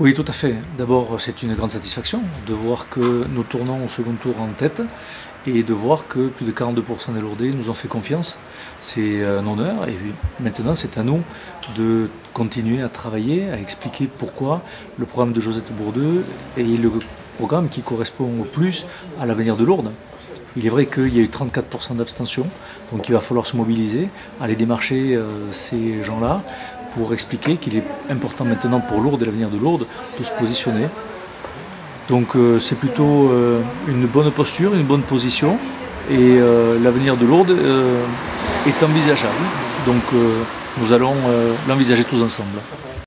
Oui, tout à fait. D'abord, c'est une grande satisfaction de voir que nous tournons au second tour en tête et de voir que plus de 42% des Lourdais nous ont fait confiance. C'est un honneur et maintenant c'est à nous de continuer à travailler, à expliquer pourquoi le programme de Josette Bourdeux est le programme qui correspond au plus à l'avenir de Lourdes. Il est vrai qu'il y a eu 34% d'abstention, donc il va falloir se mobiliser, aller démarcher euh, ces gens-là pour expliquer qu'il est important maintenant pour Lourdes et l'avenir de Lourdes de se positionner. Donc euh, c'est plutôt euh, une bonne posture, une bonne position et l'avenir de Lourdes est envisageable. Donc nous allons l'envisager tous ensemble.